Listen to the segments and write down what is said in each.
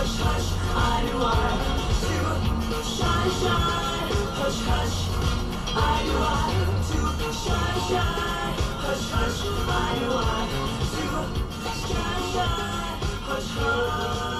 hush, hush, I do I to shine, shine, hush, hush, I do I to shine, shine, hush, hush, I do I to shine, shine, hush, hush.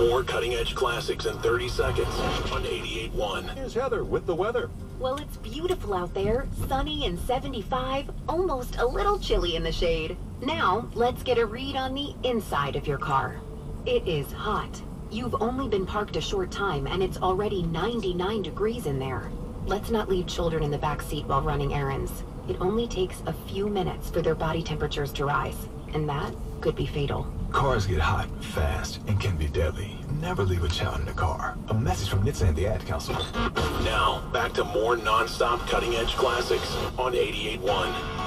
More cutting edge classics in 30 seconds on 88.1. Here's Heather with the weather. Well, it's beautiful out there, sunny and 75, almost a little chilly in the shade. Now, let's get a read on the inside of your car. It is hot. You've only been parked a short time and it's already 99 degrees in there. Let's not leave children in the back seat while running errands. It only takes a few minutes for their body temperatures to rise, and that could be fatal. Cars get hot fast and can be deadly. Never leave a child in a car. A message from NHTSA and the Ad Council. Now, back to more non-stop cutting edge classics on 88.1.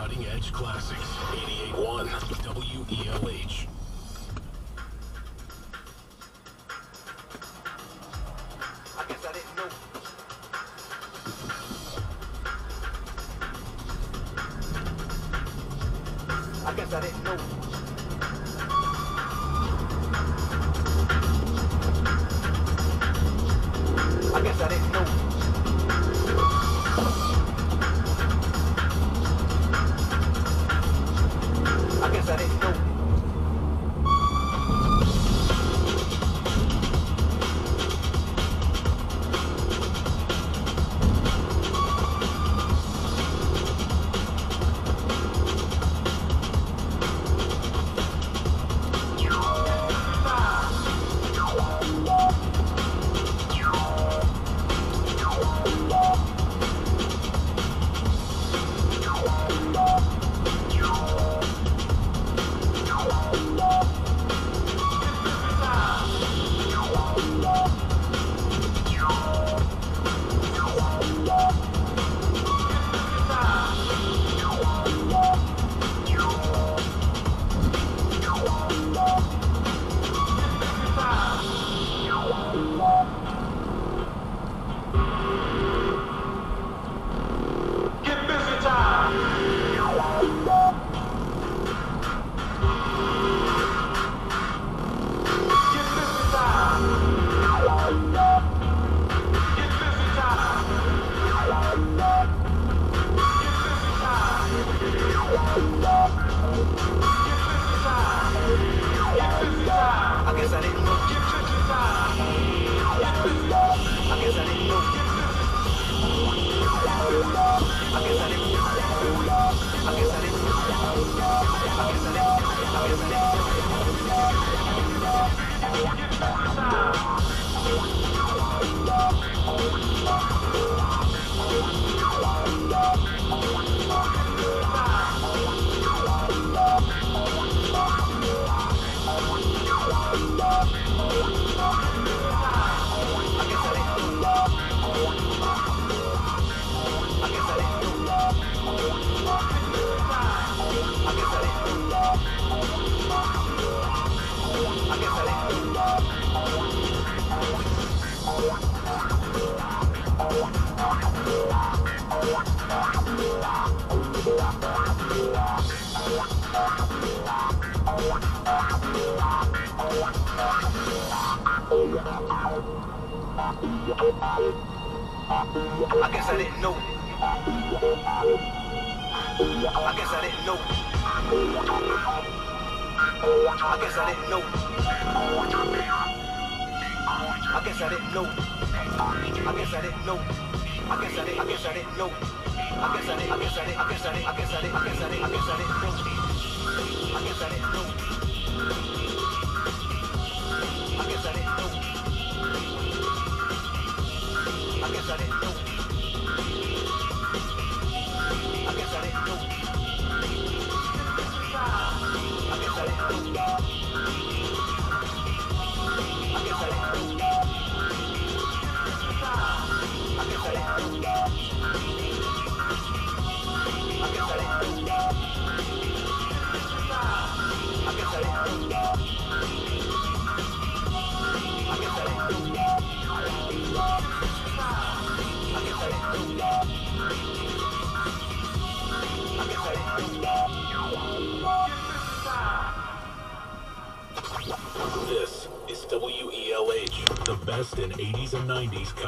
Edge Classics. 88.1 WELH. I guess I didn't know. I guess I didn't know. Thank you. I guess I didn't know. I guess I didn't know. I guess I didn't know. I guess I didn't know. I guess I didn't know. I guess I didn't. I guess I didn't know. I guess I didn't. I guess I didn't. I guess I didn't. I guess I didn't. I guess I didn't. I guess I didn't know. I guess I didn't know. 90s.